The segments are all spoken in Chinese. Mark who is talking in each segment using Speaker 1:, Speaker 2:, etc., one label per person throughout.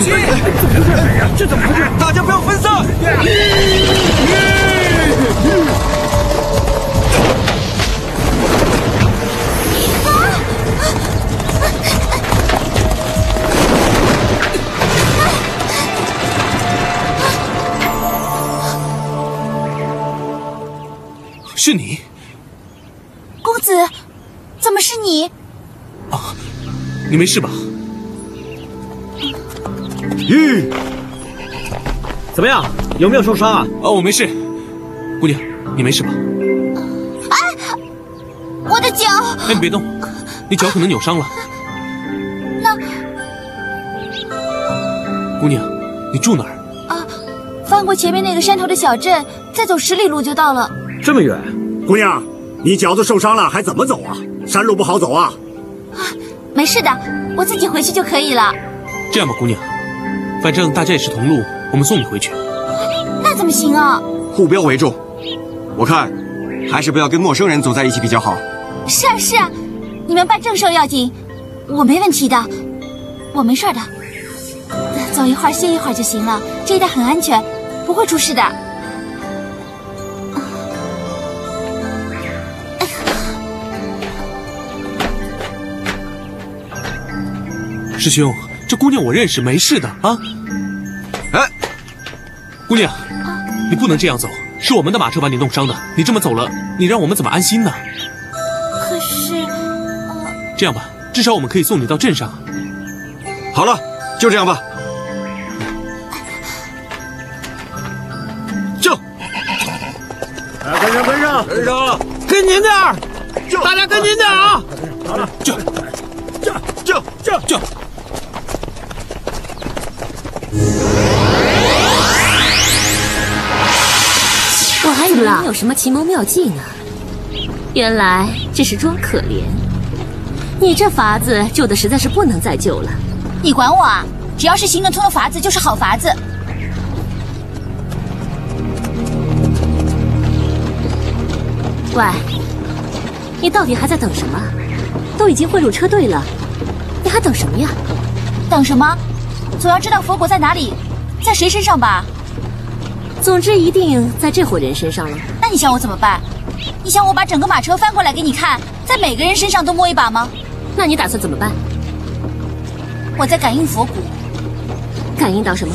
Speaker 1: 小心！
Speaker 2: 这怎么回事？
Speaker 1: 大家不要分散！是你，
Speaker 3: 公子，怎么是你？
Speaker 1: 啊，你没事吧？
Speaker 2: 吁，怎么样？有没有受伤啊？
Speaker 1: 哦，我没事。姑娘，你没事吧？
Speaker 3: 哎，我的脚！
Speaker 1: 哎，你别动，你脚可能扭伤了。
Speaker 3: 那，
Speaker 1: 姑娘，你住哪儿？
Speaker 3: 啊，翻过前面那个山头的小镇，再走十里路就到了。
Speaker 2: 这么远？
Speaker 4: 姑娘，你脚都受伤了，还怎么走啊？山路不好走啊。
Speaker 3: 啊，没事的，我自己回去就可以了。
Speaker 1: 这样吧，姑娘，反正大家也是同路，我们送你回去。
Speaker 3: 那怎么行啊？
Speaker 5: 护镖为重，我看还是不要跟陌生人走在一起比较好。
Speaker 3: 是啊是啊，你们办正事要紧，我没问题的，我没事的。走一会儿歇一会儿就行了，这一带很安全，不会出事的。
Speaker 1: 师兄，这姑娘我认识，没事的啊。
Speaker 5: 哎，
Speaker 1: 姑娘，你不能这样走，是我们的马车把你弄伤的。你这么走了，你让我们怎么安心呢？
Speaker 3: 可是，
Speaker 1: 呃，这样吧，至少我们可以送你到镇上。
Speaker 5: 好了，就这样吧。
Speaker 2: 就，来，跟上，跟上，
Speaker 4: 跟上，
Speaker 2: 跟紧点儿，大家跟紧点啊！
Speaker 4: 好了，
Speaker 1: 就，
Speaker 4: 就，就，就，
Speaker 1: 就。
Speaker 6: 你有什么奇谋妙计呢，原来只是装可怜。你这法子救的实在是不能再救了。
Speaker 3: 你管我啊！只要是行得通的法子就是好法子。
Speaker 6: 喂，你到底还在等什么？都已经混入车队了，你还等什么呀？
Speaker 3: 等什么？总要知道佛果在哪里，在谁身上吧？
Speaker 6: 总之一定在这伙人身上了。
Speaker 3: 那你想我怎么办？你想我把整个马车翻过来给你看，在每个人身上都摸一把吗？
Speaker 6: 那你打算怎么办？
Speaker 3: 我在感应佛骨。
Speaker 6: 感应到什么？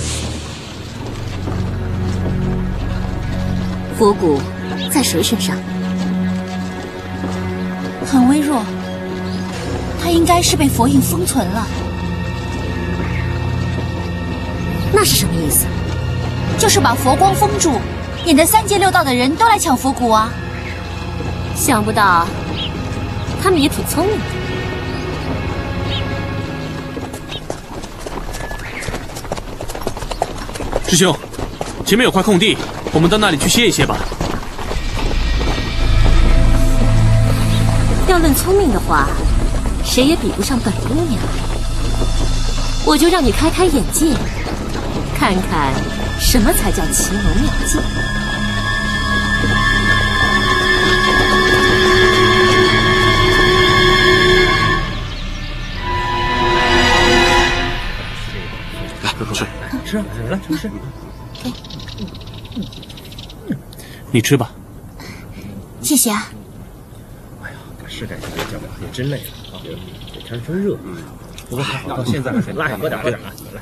Speaker 6: 佛骨在谁身上？
Speaker 3: 很微弱，它应该是被佛印封存了。
Speaker 6: 那是什么意思？
Speaker 3: 就是把佛光封住，免得三界六道的人都来抢佛骨啊！
Speaker 6: 想不到，他们也挺聪明的。
Speaker 1: 师兄，前面有块空地，我们到那里去歇一歇吧。
Speaker 6: 要论聪明的话，谁也比不上本姑娘。我就让你开开眼界，看看什么才叫奇谋妙计。
Speaker 1: 来，吃，
Speaker 2: 吃，来，吃吃。
Speaker 1: 你吃吧。
Speaker 3: 谢谢啊。
Speaker 2: 哎呀，是该歇歇了，也真累了啊！这天真热。不过还好，到现在了，来，喝点，喝点啊，来。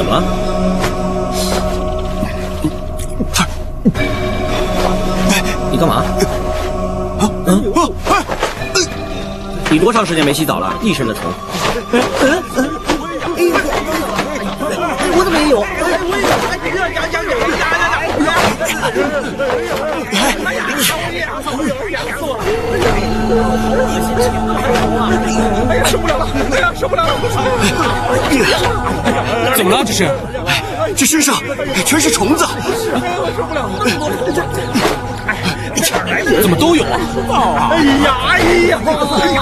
Speaker 2: 怎么了？
Speaker 1: 他，
Speaker 2: 你干嘛？
Speaker 1: 啊
Speaker 2: 嗯啊！你多长时间没洗澡了？一身的虫。嗯嗯嗯。我怎么也有？哎呀，受不了了！哎呀，受不了了！
Speaker 1: 怎么了？这是？
Speaker 5: 哎，这身上全是虫子！
Speaker 2: 受不了了！
Speaker 1: 怎么都有啊？
Speaker 2: 哎呀，哎呀，哎呀，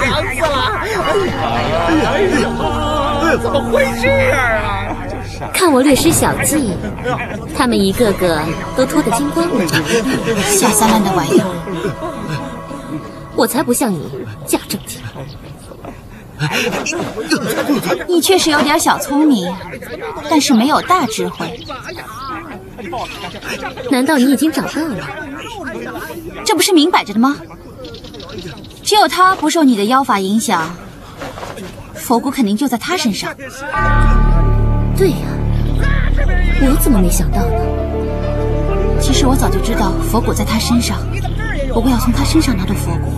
Speaker 2: 凉死了！哎呀，哎呀，怎么会这样啊？
Speaker 6: 看我略施小计，他们一个个都脱得精光了。
Speaker 3: 下三滥的玩意儿。
Speaker 6: 我才不像你假正经。
Speaker 3: 你确实有点小聪明，但是没有大智慧。
Speaker 6: 难道你已经找到了？
Speaker 3: 这不是明摆着的吗？只有他不受你的妖法影响，佛骨肯定就在他身上。
Speaker 6: 对呀，我怎么没想到呢？
Speaker 3: 其实我早就知道佛骨在他身上，不过要从他身上拿到佛骨，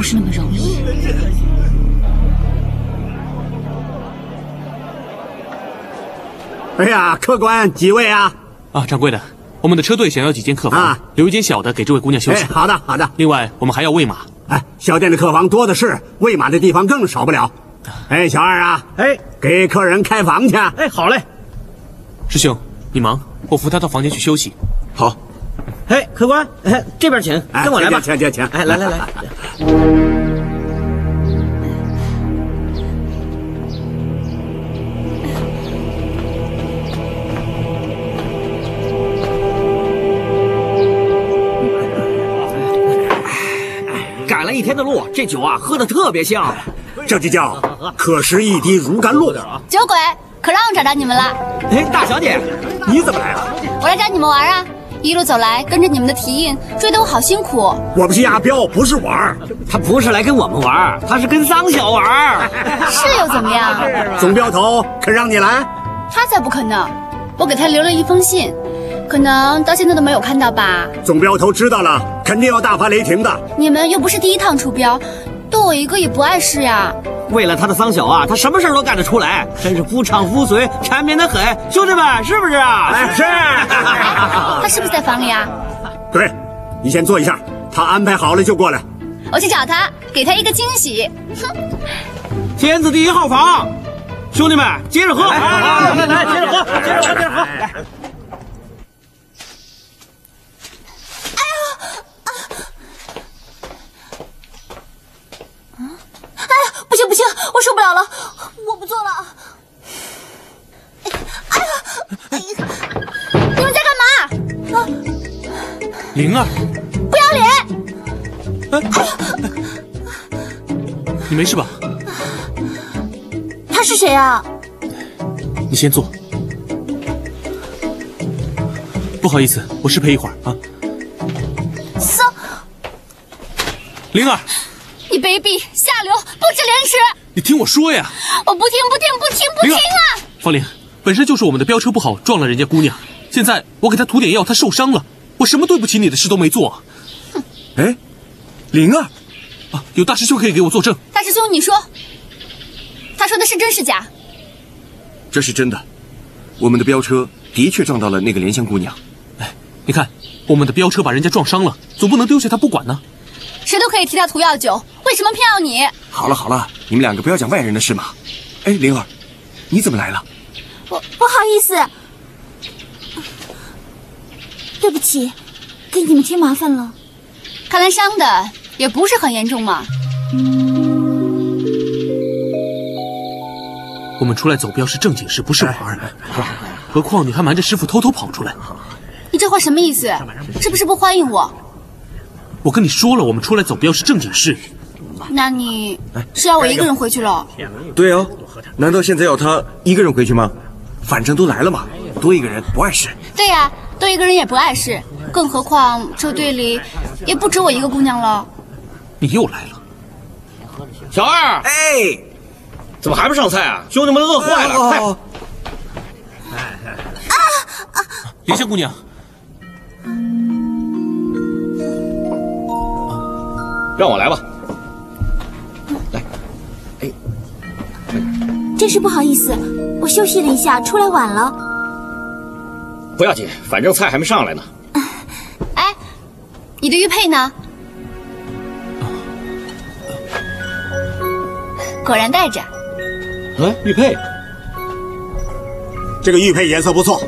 Speaker 3: 不是那么容易。
Speaker 4: 哎呀，客官几位啊？
Speaker 1: 啊，掌柜的，我们的车队想要几间客房，
Speaker 4: 啊
Speaker 1: 留一间小的给这位姑娘休息。
Speaker 4: 哎，好的好的。
Speaker 1: 另外，我们还要喂马。
Speaker 4: 哎，小店的客房多的是，喂马的地方更少不了。哎，小二啊，
Speaker 2: 哎
Speaker 4: 给客人开房去。
Speaker 2: 哎，好嘞。
Speaker 1: 师兄，你忙，我扶他到房间去休息。
Speaker 5: 好，
Speaker 2: 哎，客官，哎，这边请，
Speaker 4: 哎
Speaker 2: 跟我来吧。
Speaker 4: 请请请请
Speaker 2: 哎，来来来。赶了一天的路，这酒啊喝的特别香。
Speaker 4: 这就叫可食一滴如甘露。
Speaker 3: 酒鬼，可让我找到你们了！
Speaker 2: 哎，大小姐，
Speaker 4: 你怎么来了？
Speaker 3: 我来找你们玩啊！一路走来，跟着你们的蹄印，追得我好辛苦。
Speaker 4: 我们是押镖，不是玩儿。
Speaker 2: 他不是来跟我们玩儿，他是跟桑小玩儿。
Speaker 3: 是又怎么样？
Speaker 4: 总镖头肯让你来？
Speaker 3: 他才不可能！我给他留了一封信，可能到现在都没有看到吧？
Speaker 4: 总镖头知道了，肯定要大发雷霆的。
Speaker 3: 你们又不是第一趟出镖，多我一个也不碍事呀。
Speaker 2: 为了他的桑小啊，他什么事儿都干得出来，真是夫唱妇随，缠绵的很。兄弟们，是不是啊？
Speaker 4: 哎，是。
Speaker 3: 他是不是在房里啊？
Speaker 4: 对，你先坐一下，他安排好了就过来。
Speaker 3: 我去找他，给他一个惊喜。哼，
Speaker 2: 天字第一号房，兄弟们接着喝，来来来，接着喝，接着喝，接着喝。
Speaker 3: 不行不行，我受不了了，我不做了。哎呀，哎呀，你们在干嘛？啊，
Speaker 1: 灵儿，
Speaker 3: 不要脸！
Speaker 1: 哎你没事吧？
Speaker 3: 他是谁啊？
Speaker 1: 你先坐。不好意思，我失陪一会儿啊。
Speaker 3: 桑，
Speaker 1: 灵儿，
Speaker 3: 你卑鄙下流，不知廉耻！
Speaker 1: 你听我说呀。
Speaker 3: 我不听不听不听不听啊！
Speaker 1: 方玲，本身就是我们的飙车不好，撞了人家姑娘。现在我给她涂点药，她受伤了。我什么对不起你的事都没做。
Speaker 5: 哼哎，灵儿，
Speaker 1: 啊，有大师兄可以给我作证。
Speaker 3: 大师兄，你说，他说的是真是假？
Speaker 5: 这是真的，我们的飙车的确撞到了那个莲香姑娘。
Speaker 1: 哎，你看，我们的飙车把人家撞伤了，总不能丢下她不管呢。
Speaker 3: 谁都可以替他涂药酒，为什么偏要你？
Speaker 5: 好了好了，你们两个不要讲外人的事嘛。哎，灵儿，你怎么来了？
Speaker 3: 我不好意思，对不起，给你们添麻烦了。看来伤的也不是很严重嘛。
Speaker 1: 我们出来走镖是正经事，不是玩儿。何况你还瞒着师傅偷偷跑出来。
Speaker 3: 你这话什么意思？是不是不欢迎我？
Speaker 1: 我跟你说了，我们出来走镖是正经事。
Speaker 3: 那你是要我一个人回去了？
Speaker 5: 对哦，难道现在要他一个人回去吗？反正都来了嘛，多一个人不碍事。
Speaker 3: 对呀、多一个人也不碍事，更何况车队里也不止我一个姑娘了。
Speaker 1: 你又来了，
Speaker 2: 小二，
Speaker 5: 哎，
Speaker 2: 怎么还不上菜啊？兄弟们饿坏了，快！
Speaker 5: 啊
Speaker 1: 莲香姑娘，
Speaker 2: 让我来吧。
Speaker 3: 来，哎真是不好意思，我休息了一下，出来晚了。
Speaker 2: 不要紧，反正菜还没上来呢。
Speaker 3: 哎，你的玉佩呢？果然带着。
Speaker 2: 嗯，玉佩，
Speaker 4: 这个玉佩颜色不错，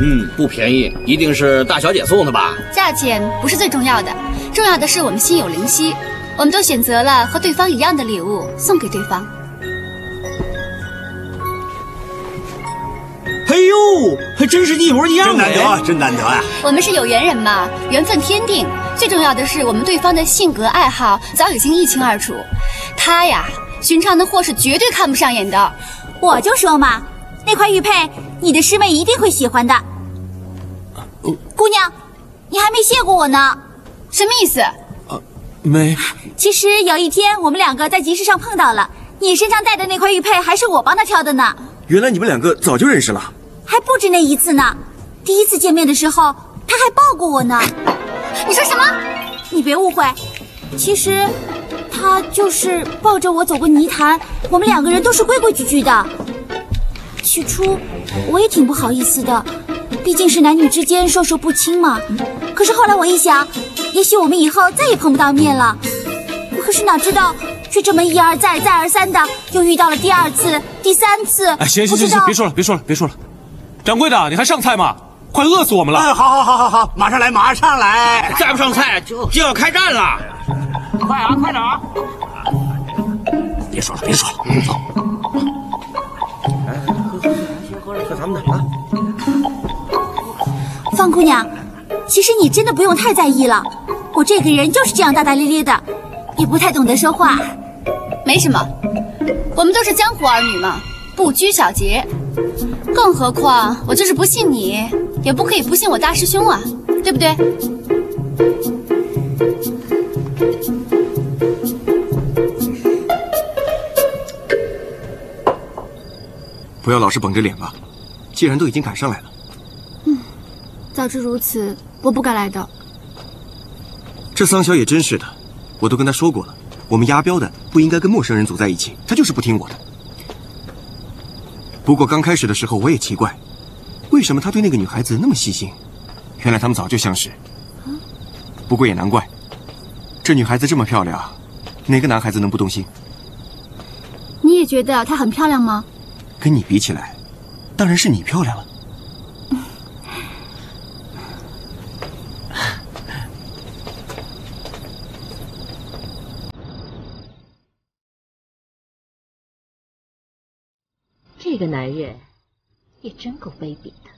Speaker 2: 嗯，不便宜，一定是大小姐送的吧？
Speaker 3: 价钱不是最重要的，重要的是我们心有灵犀，我们都选择了和对方一样的礼物送给对方。
Speaker 2: 呦，还真是一模一样
Speaker 4: 真难得，真难得啊！
Speaker 3: 我们是有缘人嘛，缘分天定。最重要的是，我们对方的性格爱好早已经一清二楚。他呀，寻常的货是绝对看不上眼的。我就说嘛，那块玉佩，你的师妹一定会喜欢的。姑娘，你还没谢过我呢，什么意思？
Speaker 1: 没，
Speaker 3: 其实有一天我们两个在集市上碰到了，你身上戴的那块玉佩还是我帮他挑的呢。
Speaker 5: 原来你们两个早就认识了，
Speaker 3: 还不止那一次呢。第一次见面的时候，他还抱过我呢。你说什么？你别误会，其实他就是抱着我走过泥潭，我们两个人都是规规矩矩的。起初我也挺不好意思的，毕竟是男女之间授受不亲嘛。可是后来我一想，也许我们以后再也碰不到面了。可是哪知道，却这么一而再再而三的又遇到了第二次、第三次。
Speaker 1: 哎，行行行行，别说了，别说了，别说了。掌柜的，你还上菜吗？快饿死我们了！
Speaker 4: 哎，好好好好好，马上来，马上来！
Speaker 2: 再不上菜就就要开战了！快啊，快点啊！
Speaker 4: 别说了，别说了，走。
Speaker 2: 来，喝喝，先喝喝咱们的啊！
Speaker 3: 方姑娘，其实你真的不用太在意了。我这个人就是这样大大咧咧的，也不太懂得说话。没什么，我们都是江湖儿女嘛，不拘小节。更何况我就是不信你，也不可以不信我大师兄啊，对不对？
Speaker 5: 不要老是绷着脸吧。既然都已经赶上来了，
Speaker 3: 嗯，早知如此，我不该来的。
Speaker 5: 这桑小也真是的，我都跟他说过了，我们押镖的不应该跟陌生人走在一起，他就是不听我的。不过刚开始的时候我也奇怪，为什么他对那个女孩子那么细心？原来他们早就相识。不过也难怪，这女孩子这么漂亮，哪个男孩子能不动心？
Speaker 3: 你也觉得她很漂亮吗？
Speaker 5: 跟你比起来，当然是你漂亮了。
Speaker 6: 这个男人也真够卑鄙的。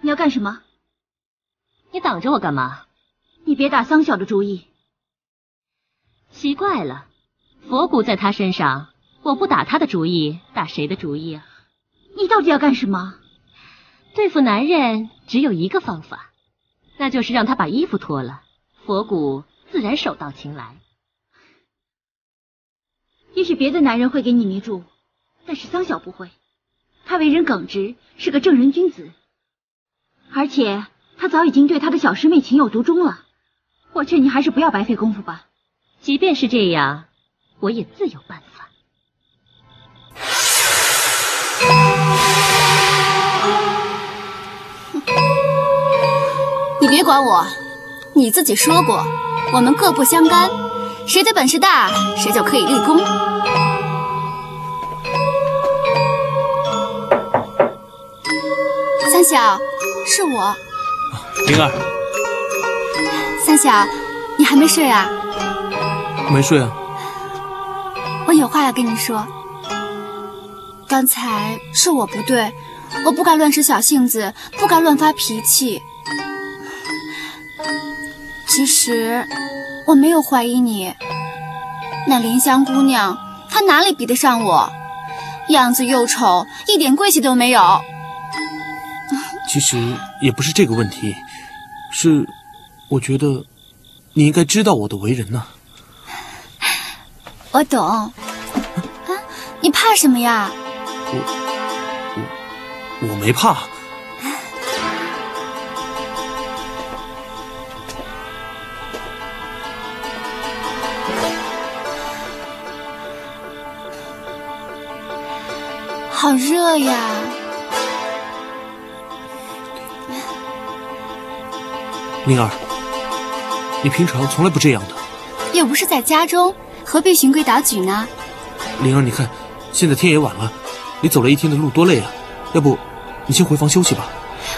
Speaker 3: 你要干什么？
Speaker 6: 你挡着我干嘛？
Speaker 3: 你别打桑小的主意。
Speaker 6: 奇怪了，佛骨在他身上，我不打他的主意，打谁的主意啊？
Speaker 3: 你到底要干什么？
Speaker 6: 对付男人只有一个方法，那就是让他把衣服脱了，佛骨自然手到擒来。
Speaker 3: 也许别的男人会给你迷住，但是桑晓不会。他为人耿直，是个正人君子。而且他早已经对他的小师妹情有独钟了，我劝你还是不要白费功夫吧。
Speaker 6: 即便是这样，我也自有办法。
Speaker 3: 你别管我，你自己说过，我们各不相干，谁的本事大，谁就可以立功。三小。是我，
Speaker 1: 灵儿。
Speaker 3: 三小，你还没睡啊？
Speaker 1: 没睡啊。
Speaker 3: 我有话要跟你说。刚才是我不对，我不该乱使小性子，不该乱发脾气。其实我没有怀疑你。那莲香姑娘，她哪里比得上我？样子又丑，一点贵气都没有。
Speaker 1: 其实也不是这个问题，是我觉得你应该知道我的为人呢。
Speaker 3: 我懂。啊，你怕什么呀？
Speaker 1: 我我我没怕。
Speaker 3: 好热呀！
Speaker 1: 灵儿，你平常从来不这样的，
Speaker 3: 又不是在家中，何必循规蹈矩呢？
Speaker 1: 灵儿，你看，现在天也晚了，你走了一天的路多累啊，要不你先回房休息吧。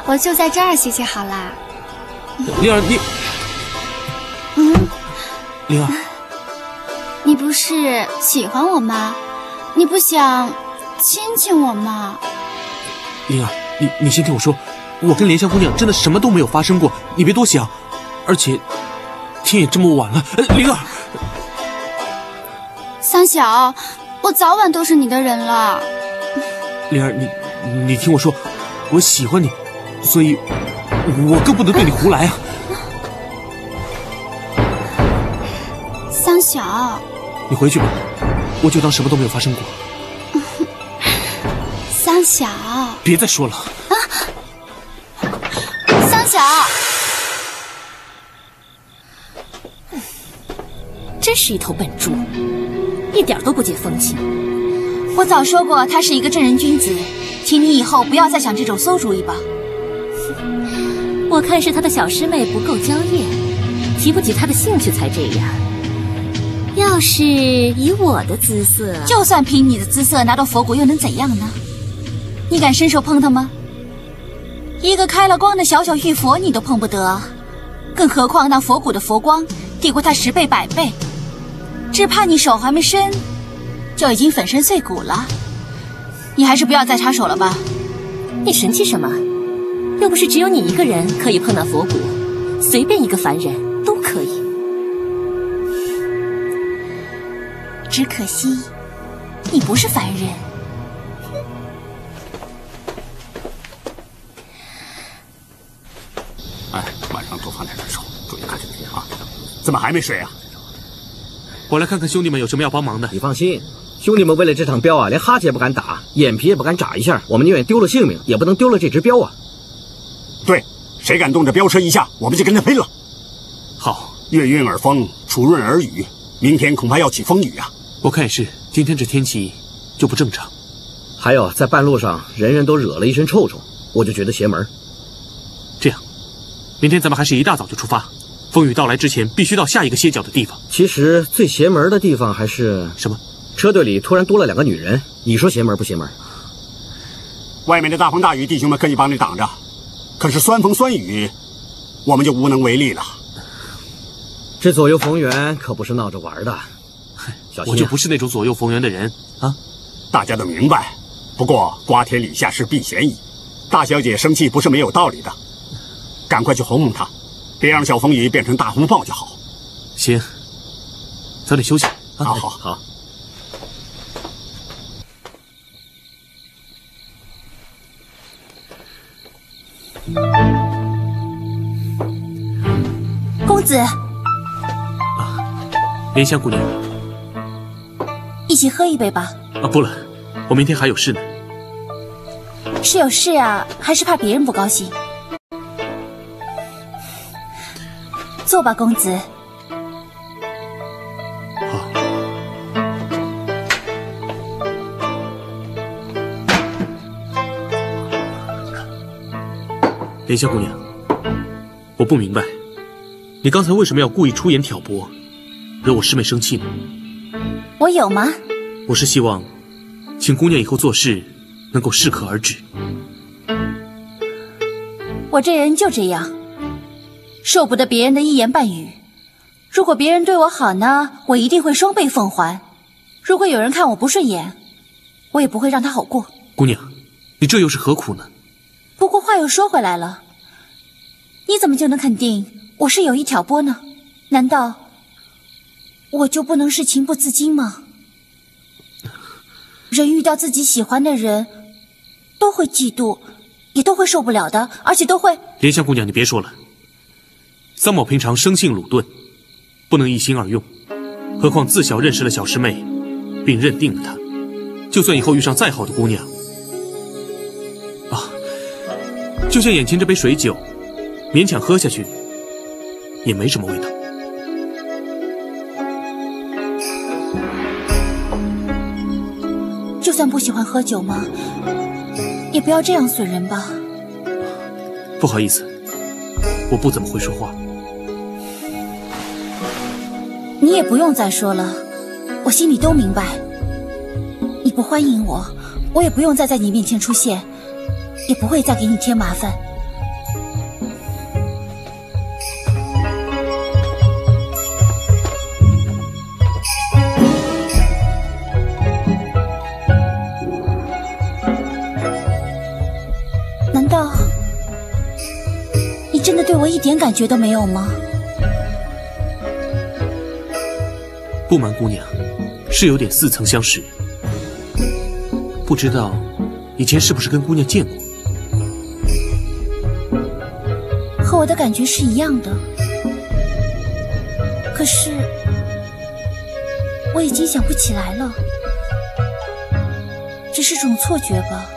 Speaker 7: 我就在这儿歇歇好啦。
Speaker 1: 灵儿，你，
Speaker 7: 嗯，
Speaker 1: 灵儿，
Speaker 7: 你不是喜欢我吗？你不想亲亲我吗？
Speaker 1: 灵儿，你你先听我说，我跟莲香姑娘真的什么都没有发生过，你别多想。而且天也这么晚了，呃灵儿，
Speaker 7: 三小，我早晚都是你的人了。
Speaker 1: 灵儿，你你听我说，我喜欢你，所以我更不能对你胡来啊。
Speaker 7: 三小，
Speaker 1: 你回去吧，我就当什么都没有发生过。
Speaker 7: 三小，
Speaker 1: 别再说了，
Speaker 7: 三小，
Speaker 6: 真是一头笨猪，一点都不解风情。
Speaker 3: 我早说过他是一个正人君子，请你以后不要再想这种馊主意吧。
Speaker 6: 我看是他的小师妹不够娇艳，提不起他的兴趣才这样。要是以我的姿色，
Speaker 3: 就算凭你的姿色拿到佛骨，又能怎样呢？你敢伸手碰他吗？一个开了光的小小玉佛你都碰不得，更何况那佛骨的佛光抵过他十倍百倍，只怕你手还没伸，就已经粉身碎骨了。你还是不要再插手了吧。
Speaker 6: 你神气什么？又不是只有你一个人可以碰到佛骨，随便一个凡人都可以。
Speaker 3: 只可惜，你不是凡人。
Speaker 4: 哎，晚上多放点人手，注意看这个天啊！怎么还没睡啊？
Speaker 1: 我来看看兄弟们有什么要帮忙的。
Speaker 2: 你放心，兄弟们为了这场镖啊，连哈欠也不敢打，眼皮也不敢眨一下。我们宁愿丢了性命，也不能丢了这只镖啊！
Speaker 4: 对，谁敢动这镖车一下，我们就跟他拼了。
Speaker 1: 好，
Speaker 4: 月晕而风，楚润而雨，明天恐怕要起风雨啊！
Speaker 1: 我看也是，今天这天气就不正常。
Speaker 2: 还有，在半路上，人人都惹了一身臭臭，我就觉得邪门。
Speaker 1: 这样，明天咱们还是一大早就出发，风雨到来之前，必须到下一个歇脚的地方。
Speaker 2: 其实最邪门的地方还是
Speaker 1: 什么？
Speaker 2: 车队里突然多了两个女人，你说邪门不邪门？
Speaker 4: 外面的大风大雨，弟兄们可以帮你挡着，可是酸风酸雨，我们就无能为力了。
Speaker 2: 这左右逢源可不是闹着玩的，小心、啊！
Speaker 1: 我就不是那种左右逢源的人啊！
Speaker 4: 大家都明白。不过瓜田李下是避嫌疑，大小姐生气不是没有道理的。赶快去哄哄她，别让小风雨变成大风暴就好。
Speaker 1: 行，早点休息。
Speaker 4: 啊、好好
Speaker 2: 好。
Speaker 3: 公子，
Speaker 1: 啊，莲香姑娘，
Speaker 3: 一起喝一杯吧。
Speaker 1: 啊，不了，我明天还有事呢。
Speaker 3: 是有事啊，还是怕别人不高兴？坐吧，公子。
Speaker 1: 好。莲香姑娘，我不明白，你刚才为什么要故意出言挑拨，惹我师妹生气呢？
Speaker 3: 我有吗？
Speaker 1: 我是希望，请姑娘以后做事能够适可而止。
Speaker 3: 我这人就这样，受不得别人的一言半语。如果别人对我好呢，我一定会双倍奉还；如果有人看我不顺眼，我也不会让他好过。
Speaker 1: 姑娘，你这又是何苦呢？
Speaker 3: 不过话又说回来了，你怎么就能肯定我是有意挑拨呢？难道我就不能是情不自禁吗？人遇到自己喜欢的人，都会嫉妒，也都会受不了的，而且都会。
Speaker 1: 莲香姑娘，你别说了。三某平常生性鲁钝，不能一心二用，何况自小认识了小师妹，并认定了她，就算以后遇上再好的姑娘，啊，就像眼前这杯水酒，勉强喝下去，也没什么味道。
Speaker 3: 就算不喜欢喝酒嘛，也不要这样损人吧。
Speaker 1: 不好意思，我不怎么会说话。
Speaker 3: 你也不用再说了，我心里都明白。你不欢迎我，我也不用再在你面前出现，也不会再给你添麻烦。难道你真的对我一点感觉都没有吗？
Speaker 1: 不瞒姑娘，是有点似曾相识。不知道以前是不是跟姑娘见过？
Speaker 3: 和我的感觉是一样的，可是我已经想不起来了，只是种错觉吧。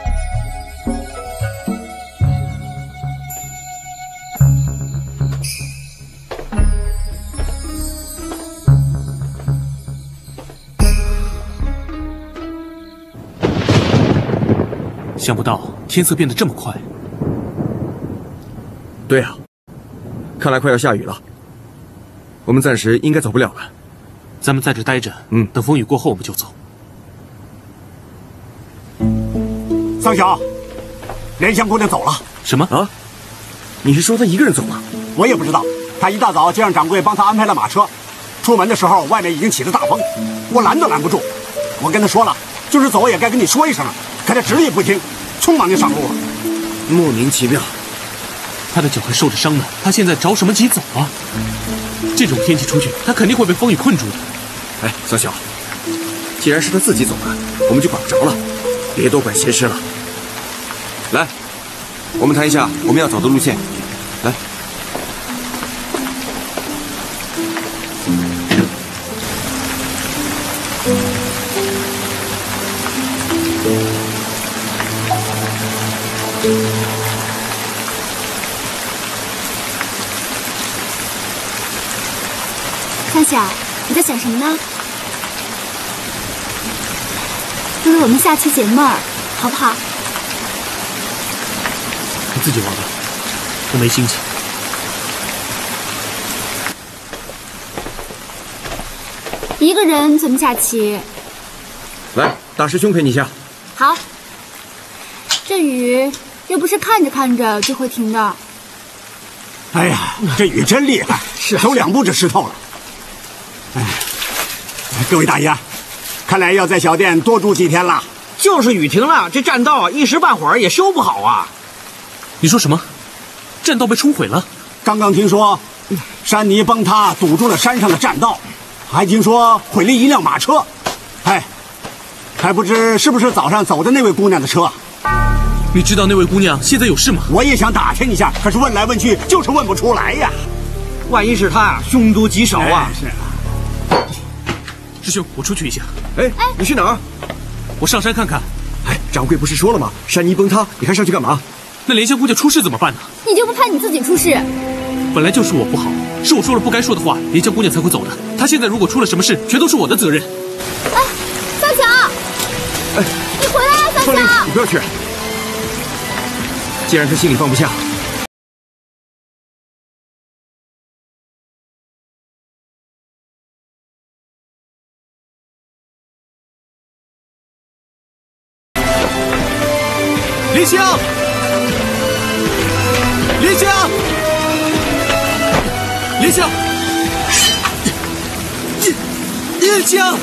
Speaker 1: 想不到天色变得这么快。
Speaker 5: 对啊，看来快要下雨了，我们暂时应该走不了了。
Speaker 1: 咱们在这待着，
Speaker 5: 嗯
Speaker 1: 等风雨过后我们就走。
Speaker 4: 桑晓，莲香姑娘走了，
Speaker 1: 什么？
Speaker 5: 啊？你是说她一个人走吗？
Speaker 4: 我也不知道。她一大早就让掌柜帮她安排了马车，出门的时候外面已经起了大风，我拦都拦不住。我跟她说了，就是走也该跟你说一声，可她执意不听，匆忙就上路了。
Speaker 5: 莫名其妙。
Speaker 1: 他的脚还受着伤呢，他现在着什么急走啊？这种天气出去，他肯定会被风雨困住的。
Speaker 5: 哎，小小，既然是他自己走的，我们就管不着了，别多管闲事了。来，我们谈一下我们要走的路线。来，
Speaker 7: 你在想什么呢？不如我们下期解闷儿，好不好？
Speaker 1: 你自己玩吧，我没心情。
Speaker 7: 一个人怎么下棋？
Speaker 5: 来，大师兄陪你下。
Speaker 7: 好。这雨又不是看着看着就会停的。
Speaker 4: 哎呀，这雨真厉害，走两步就湿透了。哎，各位大爷，看来要在小店多住几天了。
Speaker 2: 就是雨停了，这栈道啊一时半会儿也修不好啊。
Speaker 1: 你说什么？栈道被冲毁了？
Speaker 4: 刚刚听说山泥崩塌，堵住了山上的栈道，还听说毁了一辆马车。哎，还不知是不是早上走的那位姑娘的车。
Speaker 1: 你知道那位姑娘现在有事吗？
Speaker 4: 我也想打听一下，可是问来问去就是问不出来呀。
Speaker 2: 万一是她，凶多吉少啊！
Speaker 4: 是啊。
Speaker 1: 师兄，我出去一下。
Speaker 5: 哎，你去哪儿？
Speaker 1: 我上山看看。
Speaker 5: 哎，掌柜不是说了吗？山泥崩塌，你还上去干嘛？
Speaker 1: 那莲香姑娘出事怎么办呢？
Speaker 7: 你就不怕你自己出事？
Speaker 1: 本来就是我不好，是我说了不该说的话，莲香姑娘才会走的。她现在如果出了什么事，全都是我的责任。
Speaker 7: 哎，三小，
Speaker 5: 哎，
Speaker 7: 你回来啊，小！
Speaker 5: 玲，你不要去。既然她心里放不下，
Speaker 1: 莲香，莲香，莲香，莲香。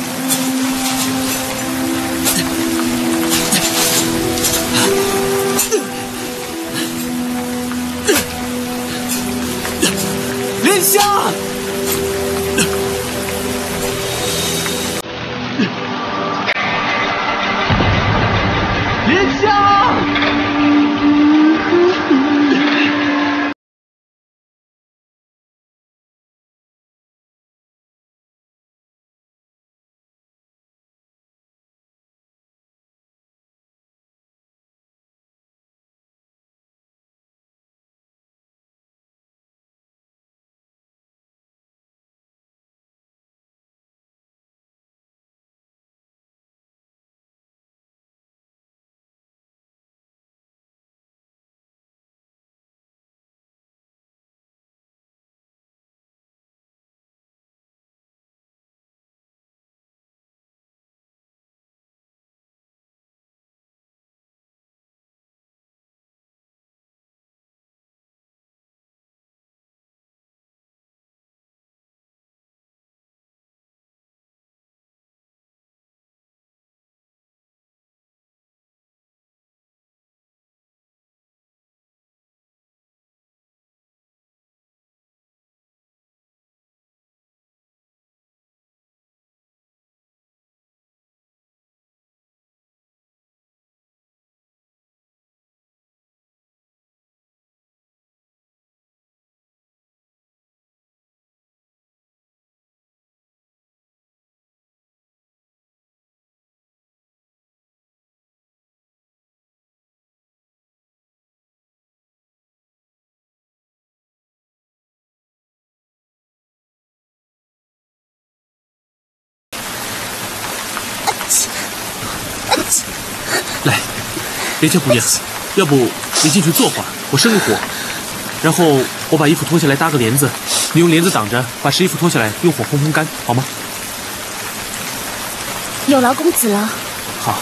Speaker 1: 莲香。来，莲香姑娘，要不你进去坐会儿，我生个火，然后我把衣服脱下来搭个帘子，你用帘子挡着，把湿衣服脱下来，用火烘烘干，好吗？
Speaker 3: 有劳公子了。
Speaker 1: 好。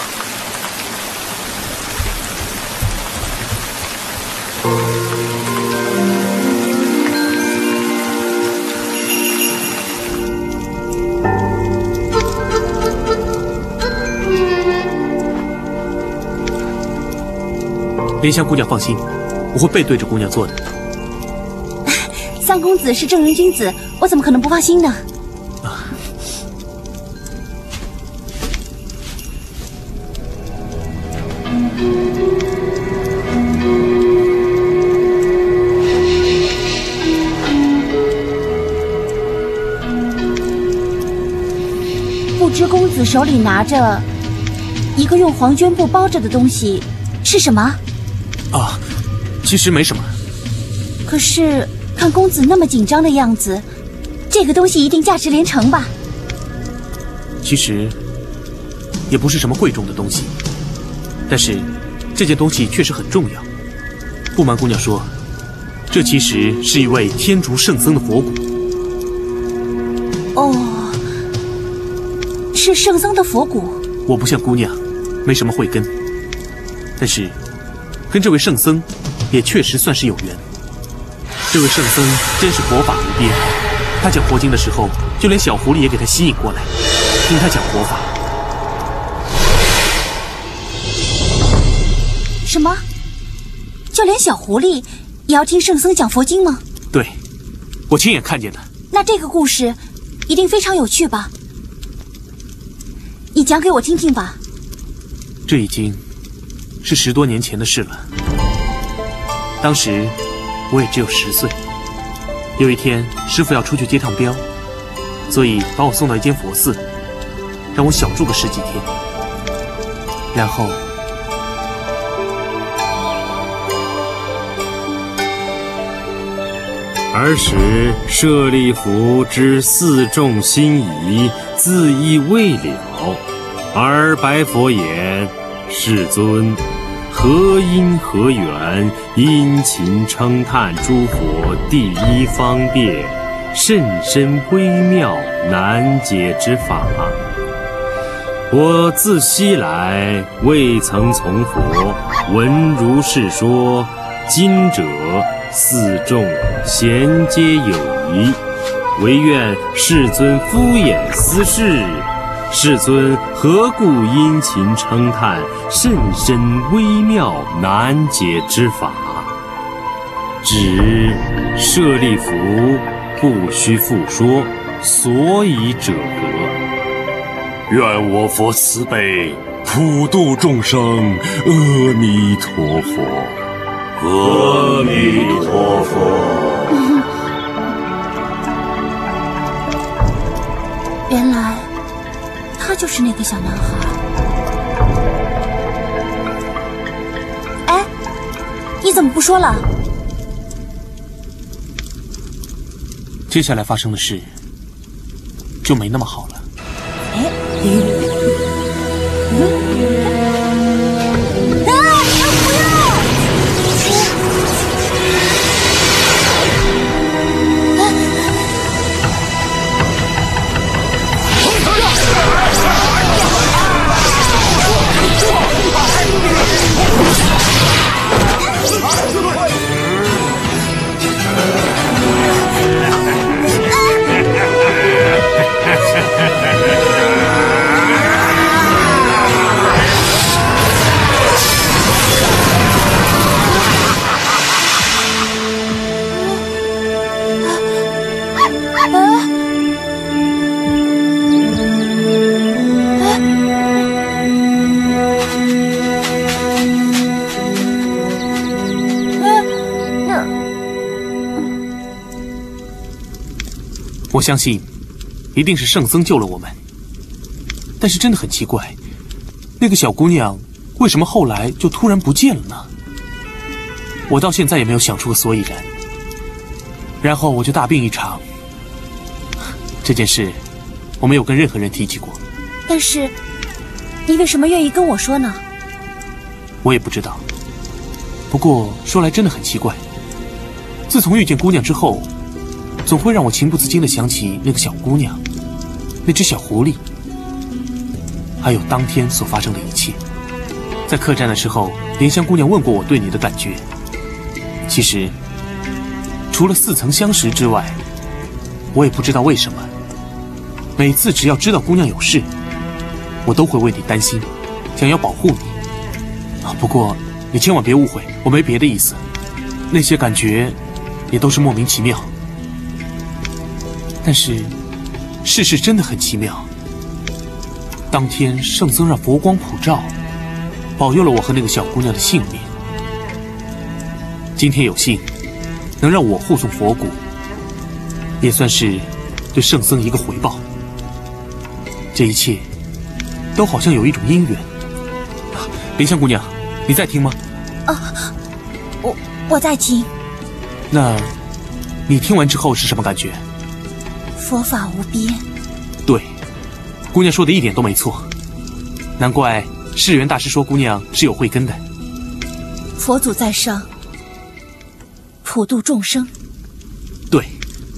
Speaker 1: 莲香姑娘放心，我会背对着姑娘做的。
Speaker 3: 三公子是正人君子，我怎么可能不放心呢？不知公子手里拿着一个用黄绢布包着的东西是什么？
Speaker 1: 啊，其实没什么。
Speaker 3: 可是看公子那么紧张的样子，这个东西一定价值连城吧？
Speaker 1: 其实也不是什么贵重的东西，但是这件东西确实很重要。不瞒姑娘说，这其实是一位天竺圣僧的佛骨。
Speaker 3: 哦，是圣僧的佛骨。
Speaker 1: 我不像姑娘，没什么慧根，但是跟这位圣僧也确实算是有缘。这位圣僧真是佛法无边，他讲佛经的时候，就连小狐狸也给他吸引过来，听他讲佛法。
Speaker 3: 什么？就连小狐狸也要听圣僧讲佛经吗？
Speaker 1: 对，我亲眼看见的。
Speaker 3: 那这个故事一定非常有趣吧？你讲给我听听吧。
Speaker 1: 这已经是十多年前的事了。当时我也只有十岁。有一天，师傅要出去接趟镖，所以把我送到一间佛寺，让我小住个十几天。然后，
Speaker 8: 儿时舍利弗知四众心疑，自意未了，而白佛言：“世尊，何因何缘？殷勤称叹诸佛第一方便，甚深微妙难解之法。我自昔来未曾从佛闻如是说，今者。”四众贤皆有疑，唯愿世尊敷衍私事。世尊何故殷勤称叹甚深微妙难解之法？指舍利弗，不须复说，所以者何？
Speaker 9: 愿我佛慈悲，普度众生。阿弥陀佛。
Speaker 10: 阿弥陀佛。
Speaker 3: 就是那个小男孩。哎，你怎么不说了？
Speaker 1: 接下来发生的事就没那么好了。
Speaker 3: 哎。
Speaker 1: 我相信，一定是圣僧救了我们。但是真的很奇怪，那个小姑娘为什么后来就突然不见了呢？我到现在也没有想出个所以然。然后我就大病一场。这件事我没有跟任何人提起过。
Speaker 3: 但是，你为什么愿意跟我说呢？
Speaker 1: 我也不知道。不过说来真的很奇怪，自从遇见姑娘之后，总会让我情不自禁的想起那个小姑娘，那只小狐狸，还有当天所发生的一切。在客栈的时候，莲香姑娘问过我对你的感觉。其实，除了似曾相识之外，我也不知道为什么，每次只要知道姑娘有事，我都会为你担心，想要保护你。不过你千万别误会，我没别的意思，那些感觉也都是莫名其妙。但是，世事真的很奇妙。当天圣僧让佛光普照，保佑了我和那个小姑娘的性命。今天有幸能让我护送佛骨，也算是对圣僧一个回报。这一切都好像有一种因缘。林香姑娘，你在听吗？
Speaker 3: 啊，我我在听。
Speaker 1: 那，你听完之后是什么感觉？
Speaker 3: 佛法无边。
Speaker 1: 对，姑娘说的一点都没错。难怪世元大师说姑娘是有慧根的。
Speaker 3: 佛祖在上。普度众生，
Speaker 1: 对，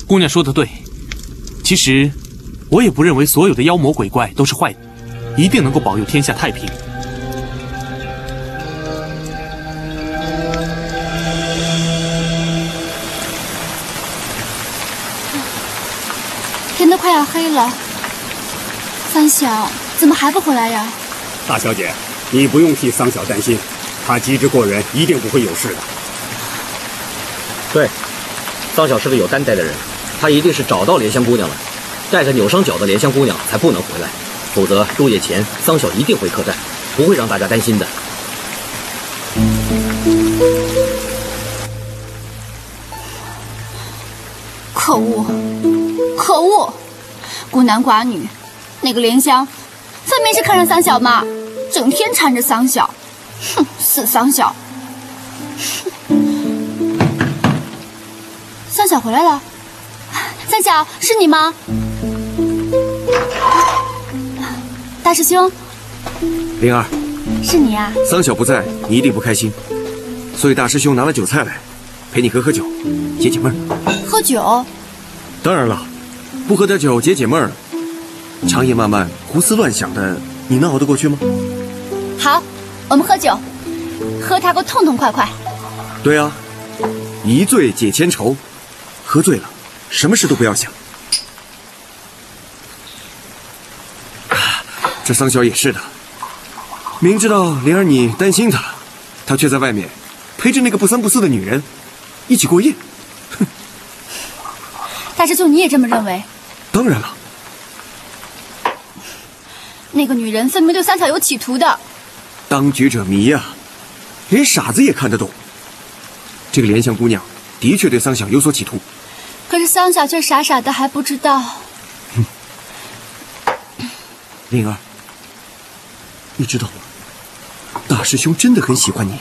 Speaker 1: 姑娘说的对。其实，我也不认为所有的妖魔鬼怪都是坏的，一定能够保佑天下太平。
Speaker 7: 快要黑了，三小怎么还不回来呀？
Speaker 4: 大小姐，你不用替桑小担心，他机智过人，一定不会有事的。
Speaker 2: 对，桑小是个有担待的人，他一定是找到莲香姑娘了，带着扭伤脚的莲香姑娘才不能回来，否则入夜前桑小一定回客栈，不会让大家担心的。
Speaker 7: 可恶，孤男寡女，那个莲香分明是看上桑晓嘛，整天缠着桑晓，哼，死桑晓。三小回来了，三小是你吗？大师兄，
Speaker 5: 灵儿，
Speaker 7: 是你啊！
Speaker 5: 桑小不在，你一定不开心，所以大师兄拿了酒菜来，陪你喝喝酒，解解闷儿。
Speaker 7: 喝酒？
Speaker 5: 当然了，不喝点酒解解闷儿，长夜漫漫，胡思乱想的，你能熬得过去吗？
Speaker 7: 好，我们喝酒，喝他个痛痛快快。
Speaker 5: 对啊，一醉解千愁。喝醉了，什么事都不要想。这桑晓也是的，明知道灵儿你担心他，他却在外面陪着那个不三不四的女人一起过夜。哼！
Speaker 7: 大师兄，你也这么认为？
Speaker 5: 当然了。
Speaker 7: 那个女人分明对三小有企图的。
Speaker 5: 当局者迷呀，连傻子也看得懂。这个莲香姑娘的确对桑小有所企图。
Speaker 7: 可是桑小却傻傻的还不知道。
Speaker 5: 灵儿，你知道吗？大师兄真的很喜欢你。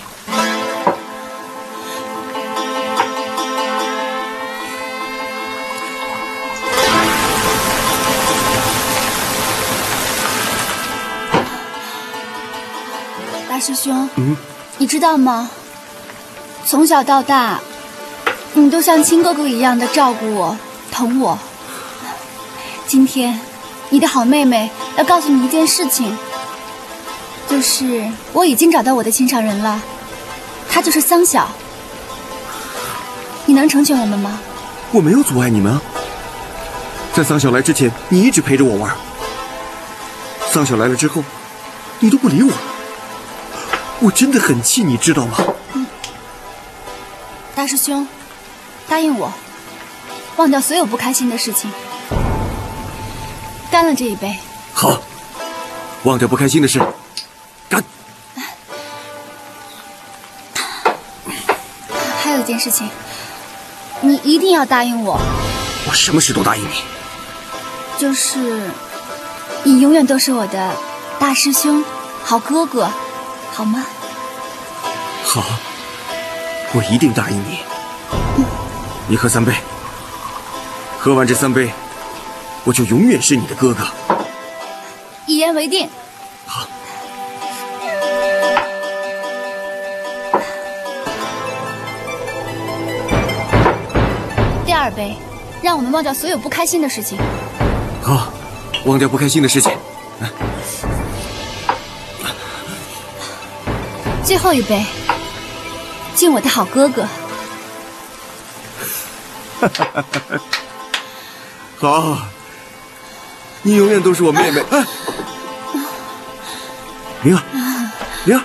Speaker 7: 师兄，嗯，你知道吗？从小到大。你都像亲哥哥一样的照顾我、疼我。今天，你的好妹妹要告诉你一件事情，就是我已经找到我的心上人了，他就是桑晓。你能成全我们吗？
Speaker 5: 我没有阻碍你们啊。在桑晓来之前，你一直陪着我玩。桑晓来了之后，你都不理我，我真的很气，你知道吗？
Speaker 7: 嗯大师兄。答应我，忘掉所有不开心的事情，干了这一杯。
Speaker 5: 好，忘掉不开心的事，干。
Speaker 7: 还有一件事情，你一定要答应我。
Speaker 5: 我什么事都答应你。
Speaker 7: 就是，你永远都是我的大师兄、好哥哥，好吗？
Speaker 5: 好我一定答应你。你喝三杯。喝完这三杯我就永远是你的哥哥。
Speaker 7: 一言为定。
Speaker 5: 好。
Speaker 7: 第二杯让我们忘掉所有不开心的事情。
Speaker 5: 好忘掉不开心的事情。
Speaker 7: 最后一杯，敬我的好哥哥。
Speaker 5: 好，你永远都是我妹妹。哎，灵儿，灵儿。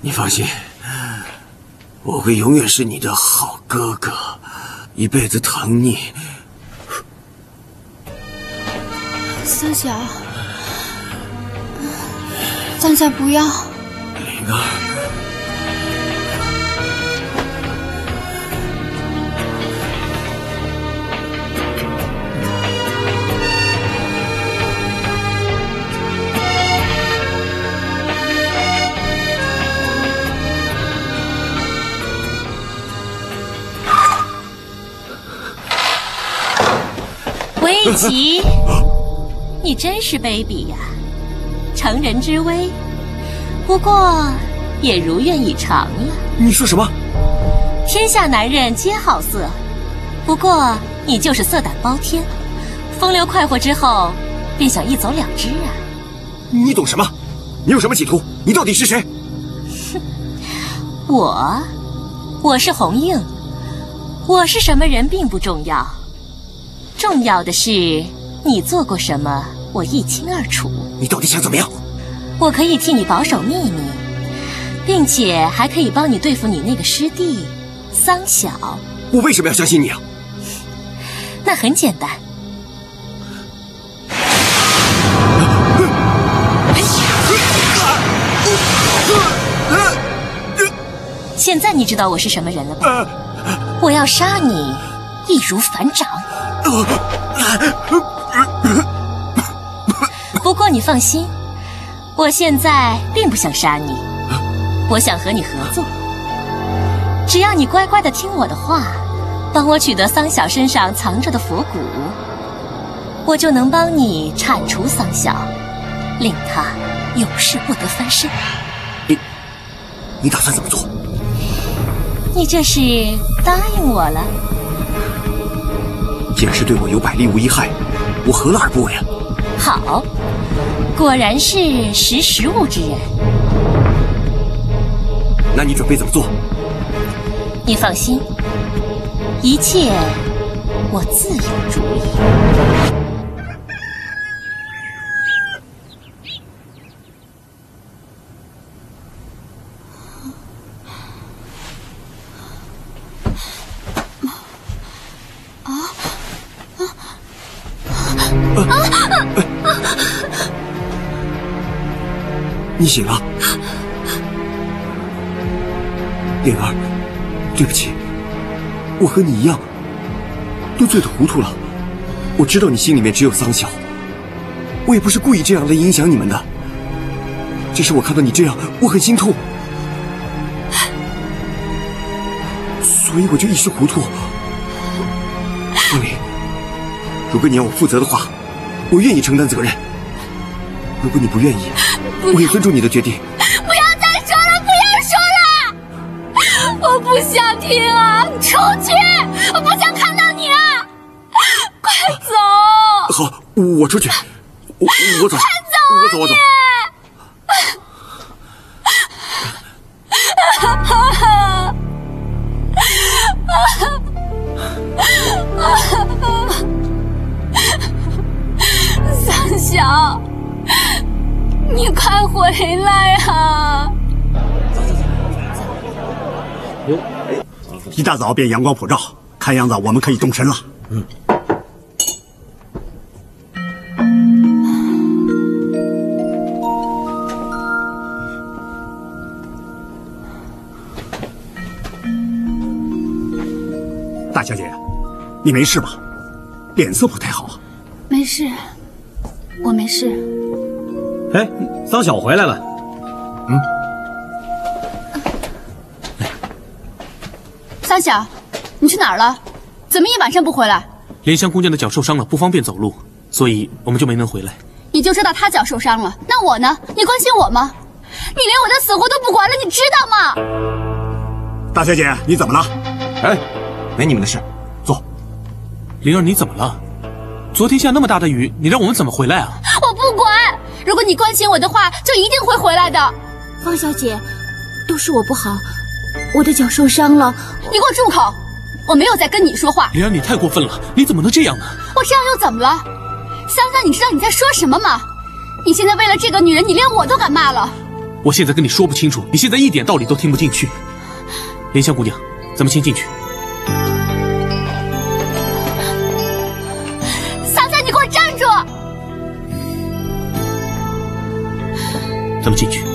Speaker 5: 你放心，我会永远是你的好哥哥，一辈子疼你。
Speaker 7: 三小，三小，不要！
Speaker 5: 灵儿。
Speaker 6: 魏琪，你真是卑鄙呀！成人之危，不过也如愿以偿了。
Speaker 5: 你说什么？
Speaker 6: 天下男人皆好色，不过你就是色胆包天，风流快活之后便想一走了之啊！
Speaker 5: 你懂什么？你有什么企图？你到底是谁？
Speaker 6: 哼，我，我是红英，我是什么人并不重要。重要的是，你做过什么，我一清二楚。
Speaker 5: 你到底想怎么样？
Speaker 6: 我可以替你保守秘密，并且还可以帮你对付你那个师弟桑晓。
Speaker 5: 我为什么要相信你啊？
Speaker 6: 那很简单。现在你知道我是什么人了吧？我要杀你，易如反掌。不过你放心，我现在并不想杀你，我想和你合作。只要你乖乖的听我的话，帮我取得桑晓身上藏着的佛骨，我就能帮你铲除桑晓，令他永世不得翻身。
Speaker 5: 你，你打算怎么做？
Speaker 6: 你这是答应我了？
Speaker 5: 既然是对我有百利无一害，我何乐而不为啊？
Speaker 6: 好，果然是识时务之人。
Speaker 5: 那你准备怎么做？
Speaker 6: 你放心，一切我自有主意。
Speaker 5: 醒了，灵儿，对不起，我和你一样，都醉得糊涂了。我知道你心里面只有桑晓，我也不是故意这样来影响你们的，只是我看到你这样，我很心痛，所以我就一时糊涂。凤玲，如果你要我负责的话，我愿意承担责任；如果你不愿意，我也尊重你的决定。
Speaker 3: 不要再说了，不要说了！我不想听啊！出去！我不想看到你啊！快走！
Speaker 5: 好，我出去。我我走。
Speaker 3: 快走啊！
Speaker 5: 我走，我走。
Speaker 4: 大早便阳光普照，看样子我们可以动身了。嗯。大小姐，你没事吧？脸色不太好啊。
Speaker 7: 没事，我没事。
Speaker 2: 哎，桑晓回来了。嗯，
Speaker 7: 桑晓，你去哪儿了？怎么一晚上不回来？
Speaker 1: 莲香姑娘的脚受伤了，不方便走路，所以我们就没能回来。
Speaker 7: 你就知道她脚受伤了，那我呢？你关心我吗？你连我的死活都不管了，你知道吗？
Speaker 4: 大小姐，你怎么了？
Speaker 5: 哎，没你们的事，坐。
Speaker 1: 灵儿，你怎么了？昨天下那么大的雨，你让我们怎么回来啊？
Speaker 7: 我不管，如果你关心我的话，就一定会回来的。
Speaker 3: 方小姐，都是我不好，我的脚受伤了。
Speaker 7: 你给我住口！我没有在跟你说话。
Speaker 1: 灵儿，你太过分了，你怎么能这样呢？
Speaker 7: 我这样又怎么了？香香，你知道你在说什么吗？你现在为了这个女人，你连我都敢骂了。
Speaker 1: 我现在跟你说不清楚，你现在一点道理都听不进去。莲香姑娘，咱们先进去。
Speaker 7: 香香，你给我站住！
Speaker 1: 咱们进去。